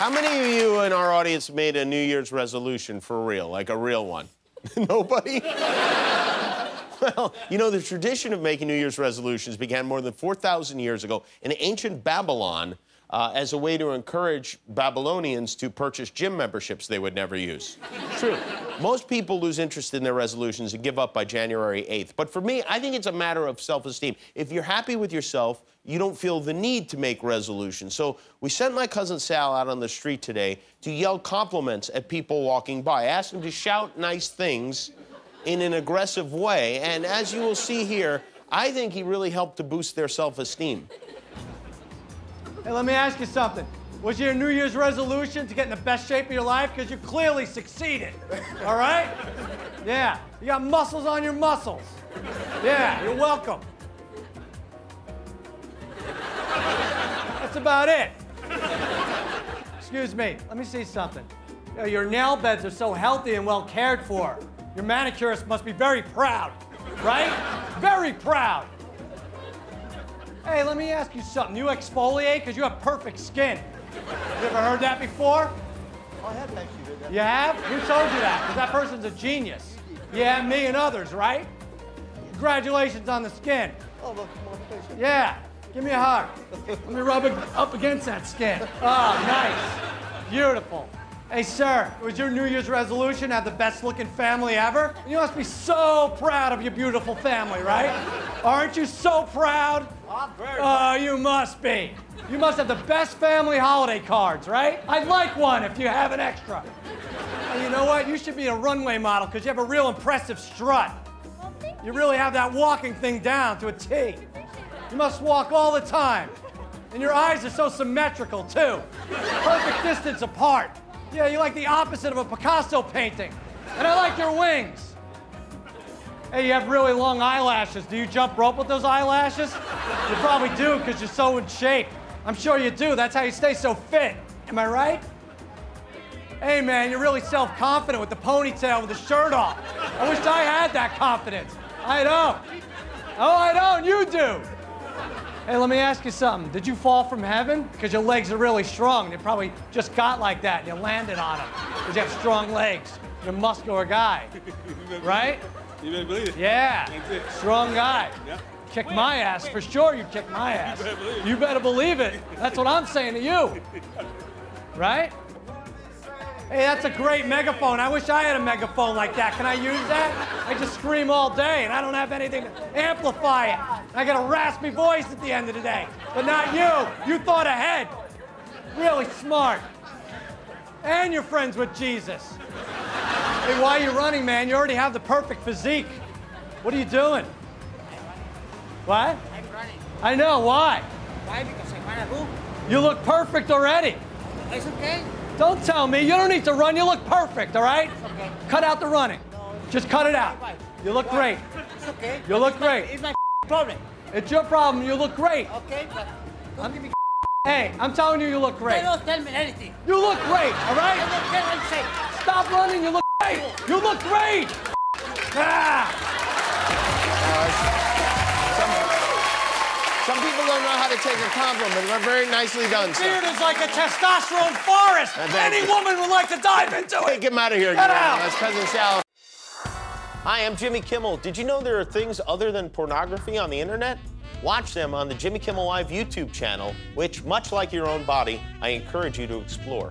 How many of you in our audience made a New Year's resolution for real, like a real one? Nobody? well, you know, the tradition of making New Year's resolutions began more than 4,000 years ago in ancient Babylon uh, as a way to encourage Babylonians to purchase gym memberships they would never use. True. Most people lose interest in their resolutions and give up by January 8th. But for me, I think it's a matter of self esteem. If you're happy with yourself, you don't feel the need to make resolutions. So we sent my cousin Sal out on the street today to yell compliments at people walking by. I asked him to shout nice things in an aggressive way. And as you will see here, I think he really helped to boost their self esteem. Hey, let me ask you something. Was your New Year's resolution to get in the best shape of your life? Because you clearly succeeded. All right? Yeah. You got muscles on your muscles. Yeah, you're welcome. That's about it. Excuse me. Let me see something. Your nail beds are so healthy and well cared for. Your manicurist must be very proud, right? very proud. Hey, let me ask you something. You exfoliate because you have perfect skin. You ever heard that before? Oh, I have actually heard that. You have? Who told you that? Because that person's a genius. Yeah, me and others, right? Congratulations on the skin. Oh, face. Yeah, give me a hug. Let me rub it up against that skin. Oh, nice. Beautiful. Hey, sir, was your New Year's resolution to have the best looking family ever? You must be so proud of your beautiful family, right? Aren't you so proud? I'm very Oh, you must be. You must have the best family holiday cards, right? I'd like one if you have an extra. And you know what? You should be a runway model because you have a real impressive strut. You really have that walking thing down to a T. You must walk all the time. And your eyes are so symmetrical, too. Perfect distance apart. Yeah, you're like the opposite of a Picasso painting. And I like your wings. Hey, you have really long eyelashes. Do you jump rope with those eyelashes? You probably do because you're so in shape. I'm sure you do. That's how you stay so fit. Am I right? Hey, man, you're really self confident with the ponytail with the shirt off. I wish I had that confidence. I don't. Oh, I don't. You do. Hey, let me ask you something. Did you fall from heaven? Because your legs are really strong. You probably just got like that and you landed on them. Because you have strong legs. You're a muscular guy. Right? You better believe it. Yeah. That's it. Strong guy. Yeah. Kick my ass. For sure you kick my ass. You better believe it. That's what I'm saying to you. Right? Hey, that's a great megaphone. I wish I had a megaphone like that. Can I use that? I just scream all day and I don't have anything to amplify it. I got a raspy voice at the end of the day. But not you. You thought ahead. Really smart. And you're friends with Jesus. Hey, why are you running, man? You already have the perfect physique. What are you doing? What? I'm running. I know, why? Why? Because I wanna do. You look perfect already. It's okay. Don't tell me. You don't need to run. You look perfect, all right? It's okay. Cut out the running. Just cut it out. Why? You look Why? great. It's okay. You look It's my- great. It's my problem. It's your problem. You look great. Okay, but don't give me. Hey, I'm telling you, you look great. Don't tell me anything. You look great, all right? I don't care what you say. Stop running. You look great. You look great. Ah! Some people don't know how to take a compliment, They're very nicely done, sir. Beard is like a testosterone forest. Uh, Any you. woman would like to dive into it. Take him out of here. Get Guillermo. out. That's Cousin Sal. Hi, I'm Jimmy Kimmel. Did you know there are things other than pornography on the internet? Watch them on the Jimmy Kimmel Live YouTube channel, which, much like your own body, I encourage you to explore.